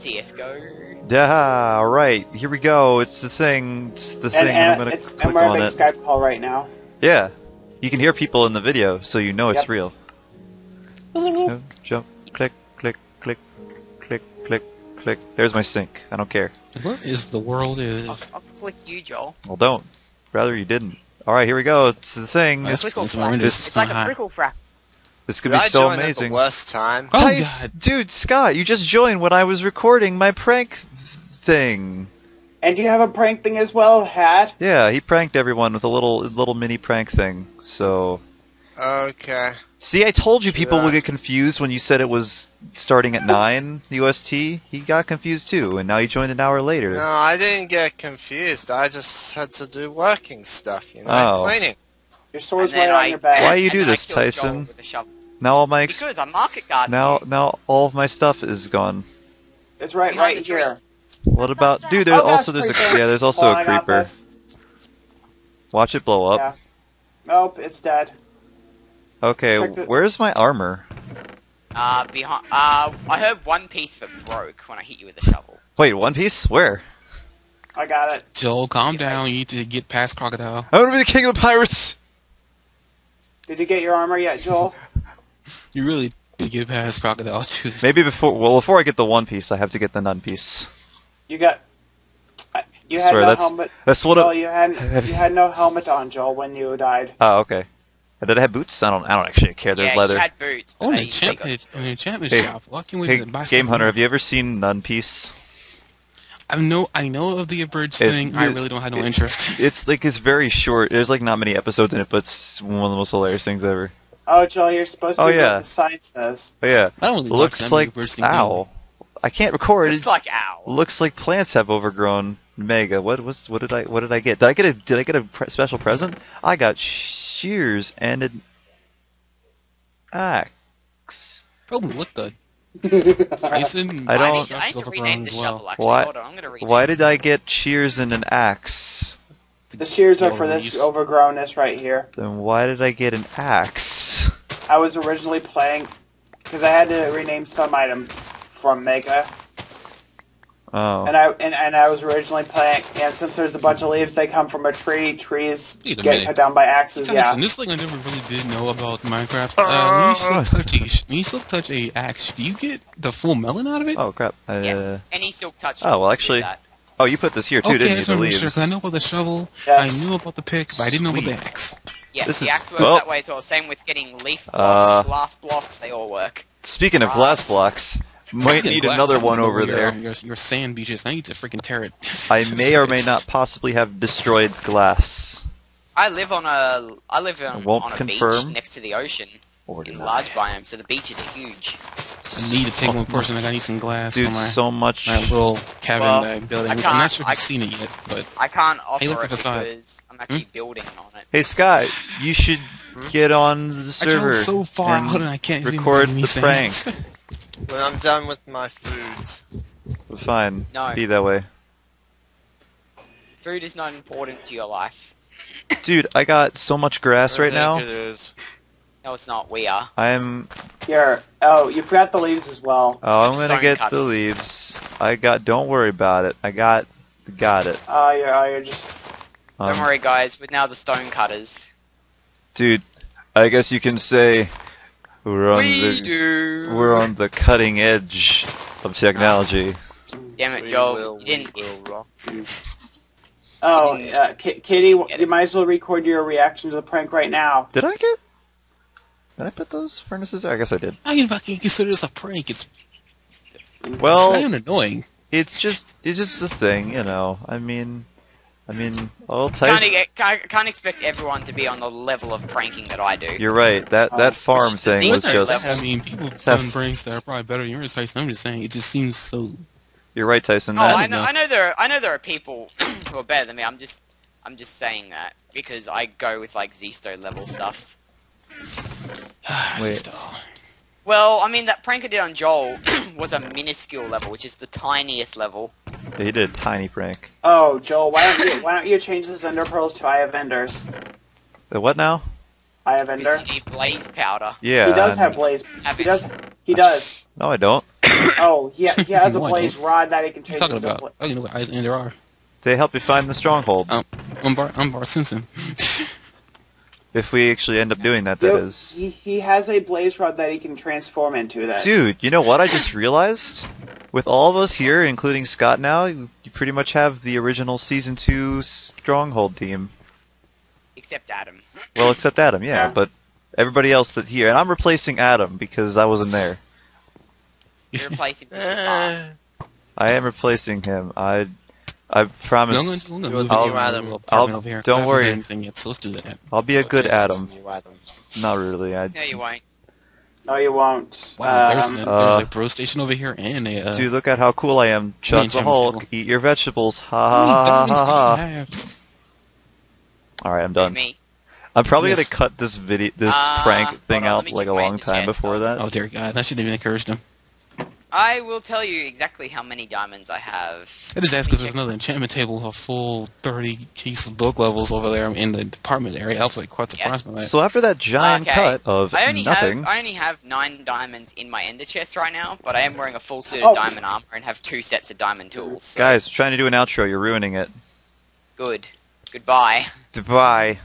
CS:GO. Yeah, alright, here we go. It's the thing. It's the thing. And, I'm gonna it's, click and we're on having it. Skype call right now. Yeah. You can hear people in the video, so you know it's Yep. real. So, jump, click, click, click, click, click, click. There's my sink. I don't care. What is the world I'll, is? I'll click you, Joel. Well, don't. Rather you didn't. Alright, here we go. It's the thing. That's- It's, Frickle that's frack. It's like a frickle frack. This could Did be I so join amazing. At the worst time. Oh Tice- god! Dude, Scott, you just joined when I was recording my prank thing. And you have a prank thing as well, Hat? Yeah, he pranked everyone with a little little mini prank thing. So, Okay. see, I told you people Yeah. would get confused when you said it was starting at nine UST. He got confused too, and now he joined an hour later. No, I didn't get confused. I just had to do working stuff, you know, Oh. cleaning. Your sword's right then on I- your back. Why you and do this, Tyson? with a shovel. Now all my ex- Because I'm market garden. now now all of my stuff is gone. It's right, Behind right here. What about dude? There's Oh, also there's a creeper. yeah. There's also Well, a I got creeper. Watch it blow up. Yeah. Nope, it's dead. Okay, the- where's my armor? Uh, behind. Uh, I heard one piece of it broke when I hit you with a shovel. Wait, One Piece? Where? I got it. Joel, calm down. You need to get past crocodile. I want to be the king of the pirates. Did you get your armor yet, Joel? You really need to get past crocodile too. Maybe before. Well, before I get the One Piece, I have to get the None Piece. You got. You had swear, no that's- helmet. That's what. Joel, I, you had Have- you had no helmet on, Joel, when you died. oh, okay. Did I have boots? I don't. I don't actually care. They're yeah, leather. you had boots. but Oh, an they- they enchantment, an enchantment Hey, shop. Walking with Hey, buy Game Hunter, have you ever seen None Piece? I know, I know of the abridged It's- thing. I really don't have no it- interest. It's like it's very short. There's like not many episodes in it, but it's one of the most hilarious things ever. Oh, Joel, you're supposed to Oh, read yeah. what the sign says. But yeah, I don't really looks like abridged things ow. I can't record. It's like owl. looks like plants have overgrown. Mega. What was? What did I? What did I get? Did I get a? Did I get a pre- special present? I got shears and an axe. Oh, what the? Tyson, I I don't- need, I need to rename the shovel. Actually, Why- hold on. I'm gonna rename. Why did I get shears and an axe? The shears are for this overgrownness right here. Then why did I get an axe? I was originally playing because I had to rename some item from Mega, Oh. and I and, and I was originally playing. And since there's a bunch of leaves, they come from a tree. Trees Wait a get minute. cut down by axes. Tyson, Yeah. this thing I never really did know about Minecraft. Uh, when you still touch a, when you still touch a axe, do you get the full melon out of it? Oh crap. Uh, Yes. Any silk touch. oh, well, tool will do actually- Oh, you put this here too, okay, didn't I you? just The want to make sure leaves. 'cause I know about the shovel, Yes. I knew about the pick, but I didn't know about the axe. Yes, This the is- axe works well- that way as well. Same with getting leaf Uh, blocks, glass blocks. They all work. Speaking of Glass. glass blocks, might need another one over where there. Your, your, your sand beaches. I need to freaking tear it. I may or may not possibly have destroyed glass. I live on a I live on, won't on a confirm. beach next to the ocean Or in did large biomes, so the beaches are huge. I need to take one person. I need some glass Dude, for my, so much. my little cabin Well, that I'm building. I which I'm not can't- sure if I- you've seen it yet, but I can't offer look it at side. because I'm hmm? actually building on it. Hey Scott, you should hmm? get on the server drove so far and out and I can't record make any the prank. When I'm done with my foods. We're Fine, No. be that way. Food is not important to your life. Dude, I got so much grass I right think now. It is. No, it's not. We are. I'm Here. Oh, you forgot the leaves as well. oh, I'm gonna stone get the leaves. I got. Don't worry about it. I got. Got it. Oh, you're, oh, you're just. Don't Um, worry, guys. With now the stone cutters, dude. I guess you can say we're on we the do. we're on the cutting edge of technology. Damn it, We Joel. will, you didn't. we will rock you. Oh, didn't uh, Ki- Kitty, you might as well record your reaction to the prank right now. Did I get? Did I put those furnaces there? I guess I did. I can fucking consider this a prank. It's, Well, it's kind of annoying. it's just it's just a thing, you know. I mean, I mean, I'll Can't, type. e- can't, can't expect everyone to be on the level of pranking that I do. You're right. That uh, that Oh. farm Which thing thing was that just. level. I mean, people have Tough. done pranks that are probably better than yours, Tyson. I'm just saying, it just seems so. You're right, Tyson. Oh, That, I know, know. I know there, are, I know there are people who are better than me. I'm just, I'm just saying that because I go with like Zisto level stuff. Wait. Well, I mean that prank I did on Joel was a minuscule level, which is the tiniest level. He did a tiny prank. Oh, Joel, why don't you why don't you change the Ender pearls to I have Enders? The what now? I have Ender. Because you need blaze powder. Yeah. he does and- have blaze. Have He does. He does. No, I don't. Oh, he, he has a What? blaze rod that he can What are you change talking into a about? Oh, you know what eyes and there are. They help you find the stronghold. Um, I'm Bart. I'm Bart Simpson. If we actually end up doing that, that Yo, is. He, he has a blaze rod that he can transform into. That Dude, you know what I just realized? With all of us here, including Scott now, you you pretty much have the original Season 2 Stronghold team. Except Adam. Well, except Adam, yeah, Yeah. but everybody else that here. And I'm replacing Adam because I wasn't there. You're replacing Bishop Bar. I am replacing him. I I promise No, I'm gonna, I'm gonna You're move the I'll, Adam. I'll- over here. 'cause don't worry. Anything yet, so let's do that. I'll be a good Adam. Adam. Not really. I No, you won't. No, you won't. Wow, there's, Um, a, Uh, a pro station over here and a. Uh, Dude, look at how cool I am. Chuck the Hulk, table. eat your vegetables. Ha ha ha ha do you ha. have? Alright, I'm done. Me. I'm probably Yes. gonna cut this video, this Uh, prank thing on, out like a long time chest, before though. that. Oh dear God, that shouldn't even encouraged him. I will tell you exactly how many diamonds I have. I just asked because there's another enchantment table with a full 30 case of book levels over there in the department area. I was like quite Yeah. surprised by that. So after that giant Okay. cut of I only nothing, have I only have nine diamonds in my ender chest right now, but I am wearing a full suit Oh. of diamond armor and have two sets of diamond tools. So guys, trying to do an outro, you're ruining it. good. Goodbye. Goodbye.